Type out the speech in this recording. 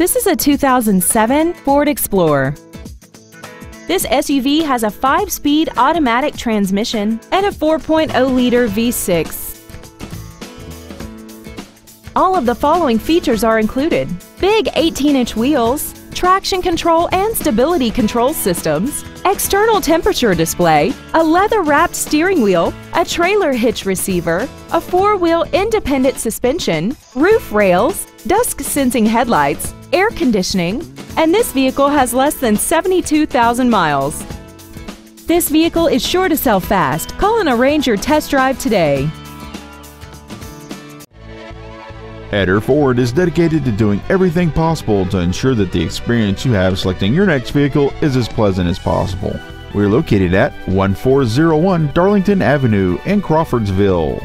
This is a 2007 Ford Explorer. This SUV has a 5-speed automatic transmission and a 4.0-liter V6. All of the following features are included. Big 18-inch wheels, traction control and stability control systems, external temperature display, a leather-wrapped steering wheel, a trailer hitch receiver, a four-wheel independent suspension, roof rails, dusk-sensing headlights, air conditioning, and this vehicle has less than 72,000 miles. This vehicle is sure to sell fast. Call and arrange your test drive today. Etter Ford is dedicated to doing everything possible to ensure that the experience you have selecting your next vehicle is as pleasant as possible. We're located at 1401 Darlington Avenue in Crawfordsville.